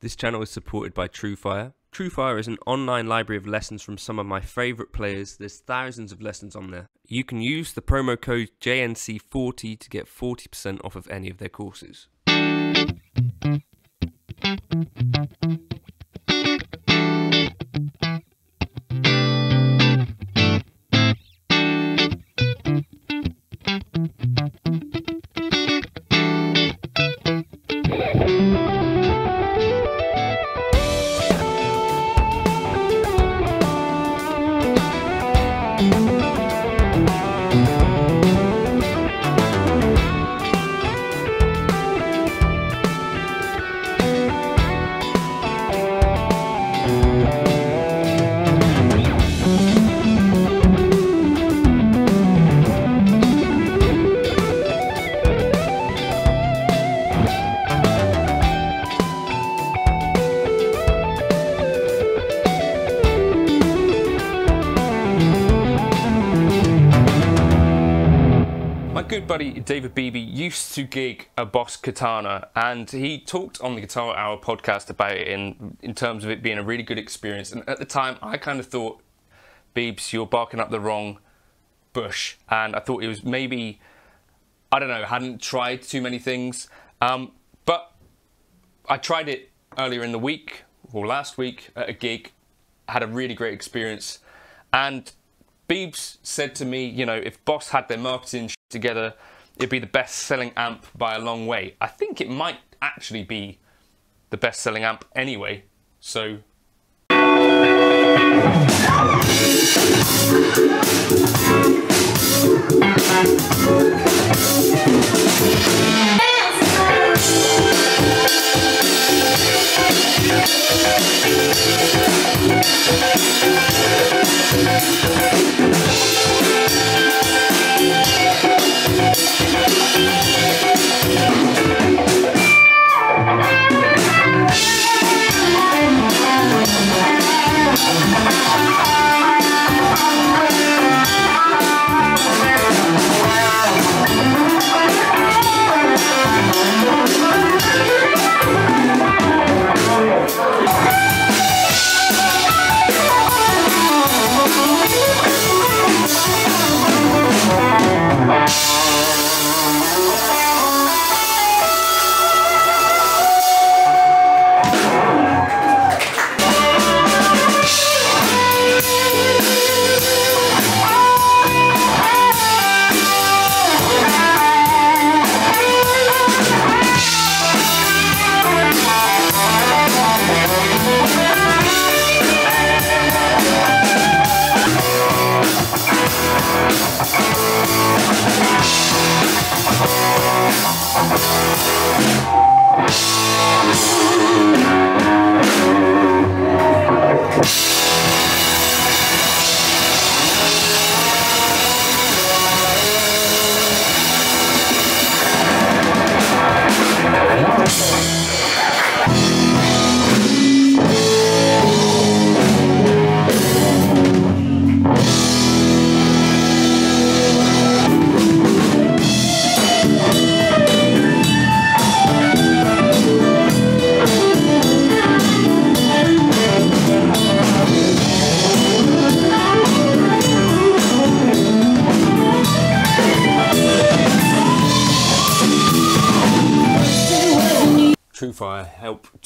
This channel is supported by TrueFire. TrueFire is an online library of lessons from some of my favourite players. There's thousands of lessons on there. You can use the promo code JNC40 to get 40% off of any of their courses. Good buddy David Beebe used to gig a Boss Katana, and he talked on the Guitar Hour podcast about it in in terms of it being a really good experience. And at the time, I kind of thought, Beebs, you're barking up the wrong bush, and I thought it was maybe, I don't know, hadn't tried too many things, um, but I tried it earlier in the week or last week at a gig, had a really great experience, and Beebs said to me, you know, if Boss had their marketing together, it'd be the best selling amp by a long way. I think it might actually be the best selling amp anyway. So TrueFire help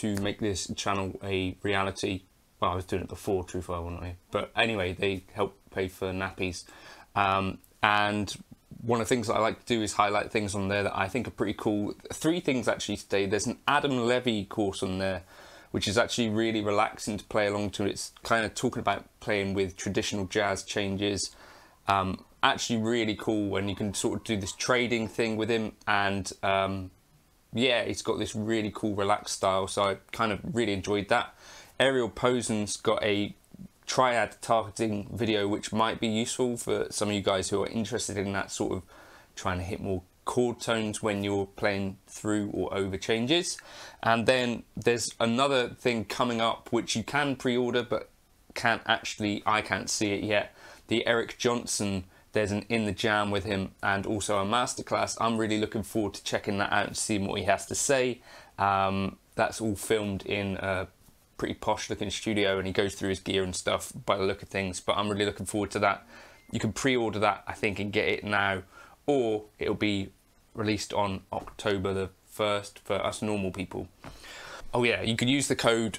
to make this channel a reality. Well, I was doing it before TrueFire, wasn't I? But anyway, they help pay for nappies. Um, and one of the things that I like to do is highlight things on there that I think are pretty cool. Three things actually today. There's an Adam Levy course on there, which is actually really relaxing to play along to. It's kind of talking about playing with traditional jazz changes. Um, actually, really cool when you can sort of do this trading thing with him and. Um, yeah, he's got this really cool relaxed style, so I kind of really enjoyed that. Ariel Posen's got a triad targeting video which might be useful for some of you guys who are interested in that sort of trying to hit more chord tones when you're playing through or over changes. And then there's another thing coming up which you can pre-order but can't actually, I can't see it yet. The Eric Johnson there's an in the jam with him and also a masterclass. I'm really looking forward to checking that out and seeing what he has to say. Um, that's all filmed in a pretty posh looking studio and he goes through his gear and stuff by the look of things. But I'm really looking forward to that. You can pre-order that, I think, and get it now, or it'll be released on October the 1st for us normal people. Oh yeah, you can use the code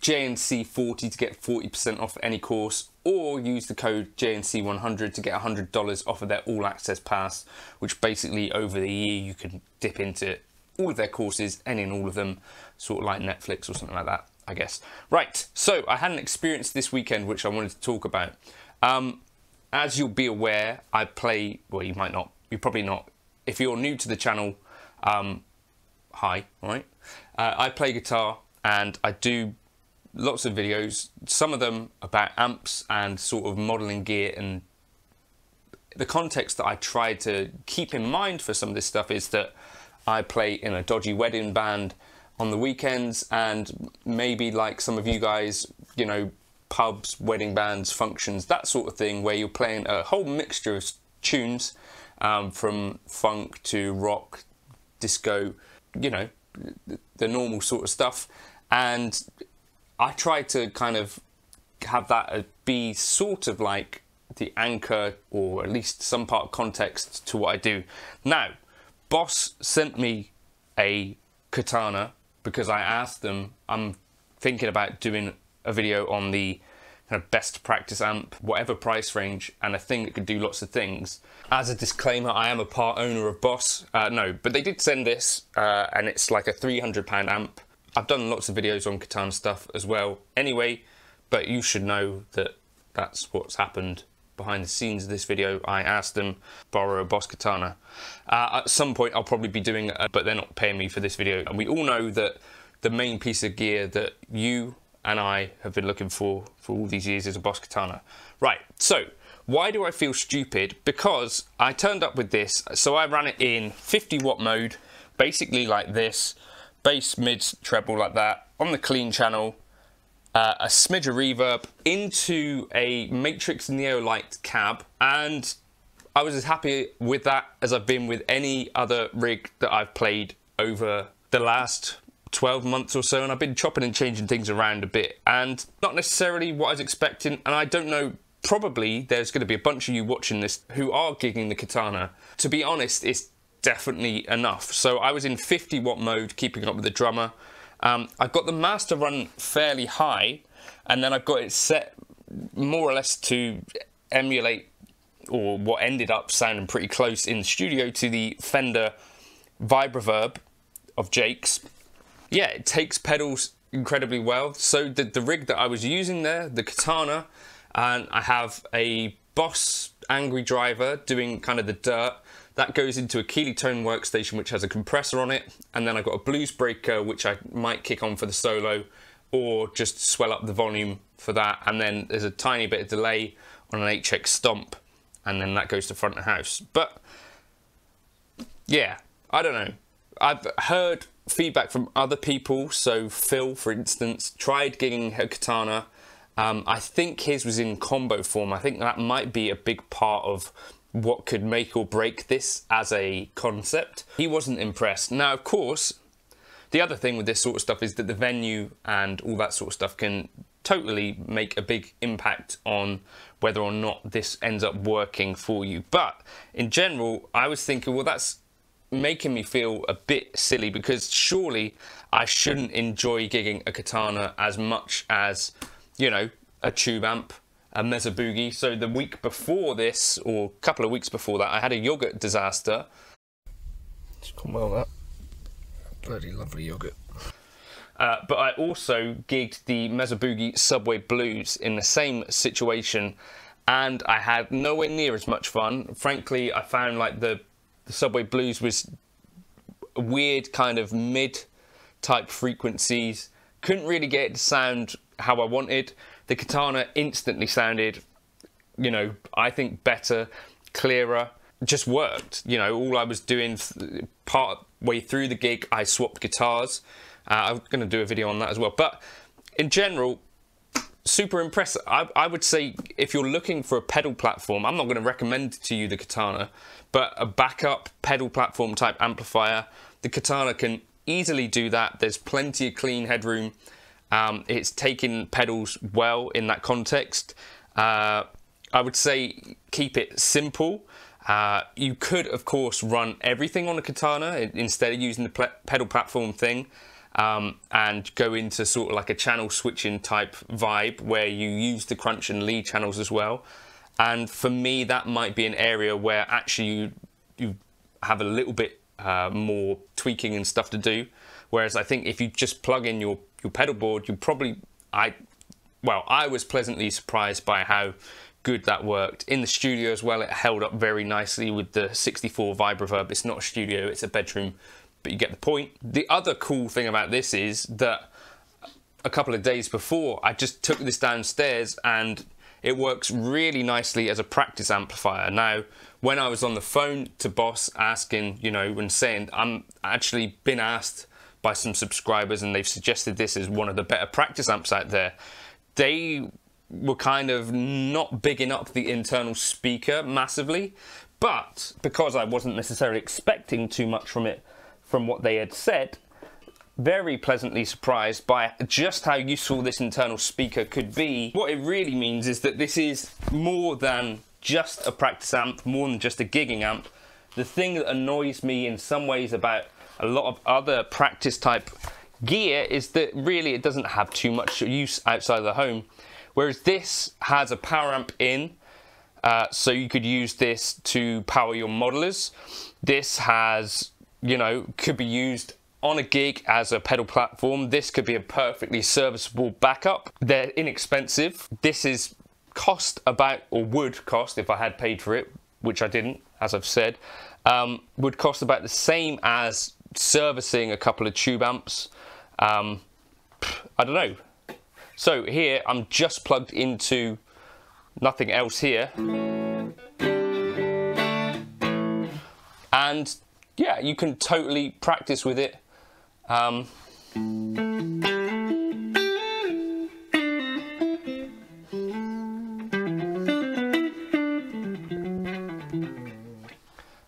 JNC40 to get 40% off any course, or use the code JNC100 to get $100 off of their all access pass, which basically over the year you can dip into all of their courses, and all of them, sort of like Netflix or something like that, I guess. Right, so I had an experience this weekend which I wanted to talk about. Um, as you'll be aware, I play, well, you might not, you're probably not. If you're new to the channel, um, hi, right? Uh, I play guitar and I do lots of videos, some of them about amps and sort of modeling gear and the context that I try to keep in mind for some of this stuff is that I play in a dodgy wedding band on the weekends and maybe like some of you guys, you know, pubs, wedding bands, functions, that sort of thing where you're playing a whole mixture of tunes um, from funk to rock, disco, you know, the normal sort of stuff. And I try to kind of have that be sort of like the anchor or at least some part of context to what I do. Now, Boss sent me a katana because I asked them, I'm thinking about doing a video on the kind of best practice amp, whatever price range, and a thing that could do lots of things. As a disclaimer, I am a part owner of Boss. Uh, no, but they did send this, uh, and it's like a £300 amp. I've done lots of videos on katana stuff as well anyway, but you should know that that's what's happened behind the scenes of this video. I asked them borrow a Boss katana. Uh, at some point I'll probably be doing it, but they're not paying me for this video. And we all know that the main piece of gear that you and I have been looking for for all these years is a Boss katana. Right, so why do I feel stupid? Because I turned up with this, so I ran it in 50 watt mode, basically like this, bass, mids, treble like that, on the clean channel, uh, a smidge of reverb into a Matrix Neolite cab, and I was as happy with that as I've been with any other rig that I've played over the last 12 months or so, and I've been chopping and changing things around a bit, and not necessarily what I was expecting, and I don't know probably there's going to be a bunch of you watching this who are gigging the katana. To be honest, it's definitely enough. So I was in 50 watt mode, keeping up with the drummer. Um, I got the master run fairly high, and then I've got it set more or less to emulate or what ended up sounding pretty close in the studio to the Fender Vibroverb of Jake's. Yeah, it takes pedals incredibly well. So the, the rig that I was using there, the Katana, and I have a Boss Angry Driver doing kind of the dirt, that goes into a Keelytone workstation which has a compressor on it, and then I've got a blues breaker which I might kick on for the solo or just swell up the volume for that, and then there's a tiny bit of delay on an HX Stomp, and then that goes to front of house. But yeah, I don't know. I've heard feedback from other people. So Phil, for instance, tried gigging a katana. Um, I think his was in combo form. I think that might be a big part of what could make or break this as a concept. He wasn't impressed. Now, of course, the other thing with this sort of stuff is that the venue and all that sort of stuff can totally make a big impact on whether or not this ends up working for you. But in general, I was thinking, well, that's making me feel a bit silly because surely I shouldn't enjoy gigging a katana as much as, you know, a tube amp a Mesa Boogie. So the week before this, or a couple of weeks before that, I had a yogurt disaster. It's gone well that. Bloody lovely yogurt. Uh, but I also gigged the Mesa Boogie Subway Blues in the same situation, and I had nowhere near as much fun. Frankly, I found like the, the Subway Blues was weird kind of mid type frequencies. Couldn't really get it to sound how I wanted the katana instantly sounded, you know, I think better, clearer, just worked. You know, all I was doing part way through the gig, I swapped guitars. Uh, I'm going to do a video on that as well. But in general, super impressive. I, I, would say if you're looking for a pedal platform, I'm not going to recommend to you the Katana, but a backup pedal platform type amplifier, the Katana can easily do that. There's plenty of clean headroom. Um, it's taking pedals well in that context. Uh, I would say keep it simple. Uh, you could, of course, run everything on a katana instead of using the pedal platform thing um, and go into sort of like a channel switching type vibe where you use the crunch and lead channels as well. And for me, that might be an area where actually you, you have a little bit uh, more tweaking and stuff to do. Whereas I think if you just plug in your, your pedal board, you probably, I, well, I was pleasantly surprised by how good that worked. In the studio as well, it held up very nicely with the 64 Vibroverb. It's not a studio, it's a bedroom, but you get the point. The other cool thing about this is that a couple of days before, I just took this downstairs and it works really nicely as a practice amplifier. Now, when I was on the phone to Boss asking, you know, and saying, I'm actually been asked by some subscribers and they've suggested this as one of the better practice amps out there. They were kind of not bigging up the internal speaker massively, but because I wasn't necessarily expecting too much from it from what they had said, very pleasantly surprised by just how useful this internal speaker could be. What it really means is that this is more than just a practice amp, more than just a gigging amp. The thing that annoys me in some ways about a lot of other practice type gear is that really it doesn't have too much use outside of the home. Whereas this has a power amp in, uh, so you could use this to power your modelers. This has, you know, could be used on a gig as a pedal platform. This could be a perfectly serviceable backup. They're inexpensive. This is cost about, or would cost if I had paid for it, which I didn't, as I've said, um, would cost about the same as servicing a couple of tube amps. Um, I don't know, so here I'm just plugged into nothing else here. And yeah, you can totally practice with it. Um,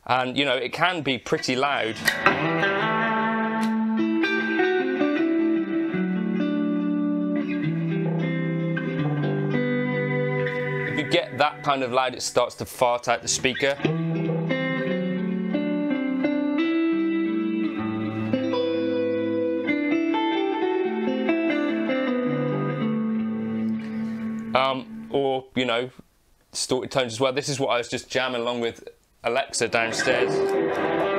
and you know, it can be pretty loud. Get that kind of loud, it starts to fart out the speaker. Um, or, you know, distorted tones as well. This is what I was just jamming along with Alexa downstairs.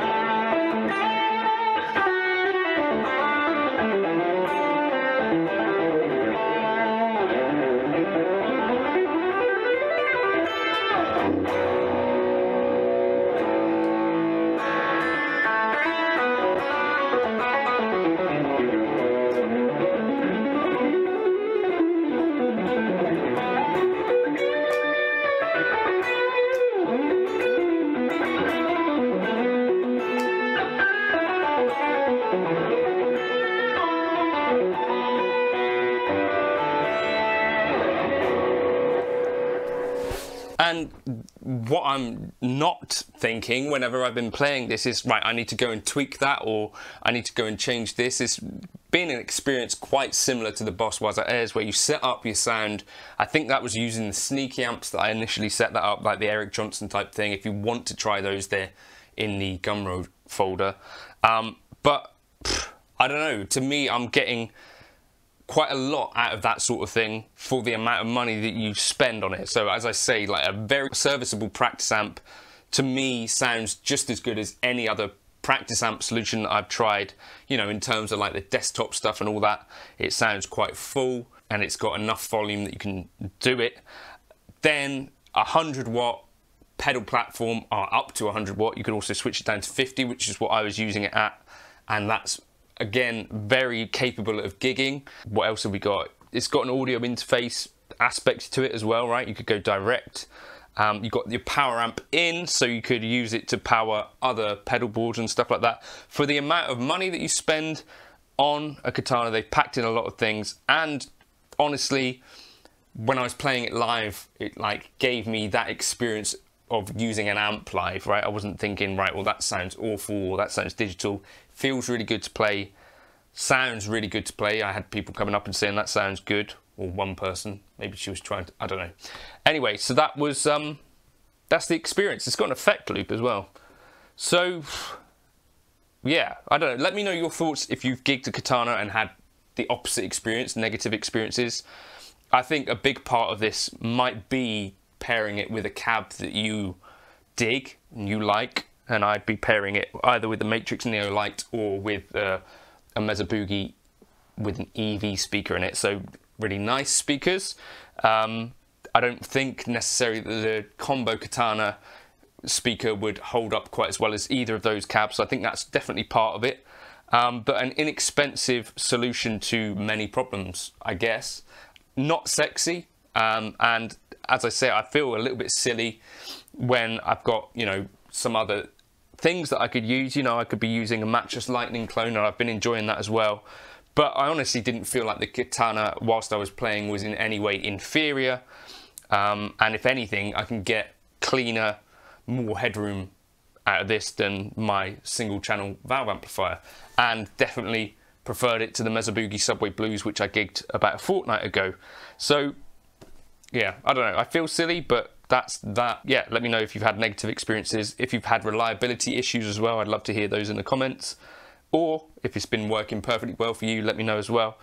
What I'm not thinking whenever I've been playing this is, right, I need to go and tweak that or I need to go and change this. It's been an experience quite similar to the Boss Waza Airs where you set up your sound. I think that was using the sneaky amps that I initially set that up, like the Eric Johnson type thing. If you want to try those, they're in the Gumroad folder. Um, but pff, I don't know, to me, I'm getting quite a lot out of that sort of thing for the amount of money that you spend on it. So as I say, like a very serviceable practice amp to me sounds just as good as any other practice amp solution that I've tried, you know, in terms of like the desktop stuff and all that. It sounds quite full and it's got enough volume that you can do it. Then a 100 watt pedal platform are up to 100 watt. You can also switch it down to 50, which is what I was using it at. And that's again, very capable of gigging. What else have we got? It's got an audio interface aspect to it as well, right? You could go direct. Um, you've got your power amp in, so you could use it to power other pedal boards and stuff like that. For the amount of money that you spend on a katana, they've packed in a lot of things. And honestly, when I was playing it live, it like gave me that experience of using an amp live, right? I wasn't thinking, right, well, that sounds awful or that sounds digital. Feels really good to play, sounds really good to play. I had people coming up and saying that sounds good, or one person, maybe she was trying to, I don't know. Anyway, so that was, um, that's the experience. It's got an effect loop as well. So, yeah, I don't know. Let me know your thoughts if you've gigged a katana and had the opposite experience, negative experiences. I think a big part of this might be pairing it with a cab that you dig and you like, and I'd be pairing it either with the Matrix Neo Lite or with uh, a Mesa Boogie with an EV speaker in it. So really nice speakers. Um, I don't think necessarily the combo katana speaker would hold up quite as well as either of those cabs. So I think that's definitely part of it. Um, but an inexpensive solution to many problems, I guess. Not sexy, um, and as I say, I feel a little bit silly when I've got, you know, some other things that I could use. You know, I could be using a Matchless Lightning clone, and I've been enjoying that as well. But I honestly didn't feel like the katana, whilst I was playing, was in any way inferior. Um, and if anything, I can get cleaner, more headroom out of this than my single channel valve amplifier. And definitely preferred it to the Mesa Subway Blues, which I gigged about a fortnight ago. So yeah, I don't know. I feel silly, but that's that. Yeah, let me know if you've had negative experiences. If you've had reliability issues as well, I'd love to hear those in the comments. Or if it's been working perfectly well for you, let me know as well.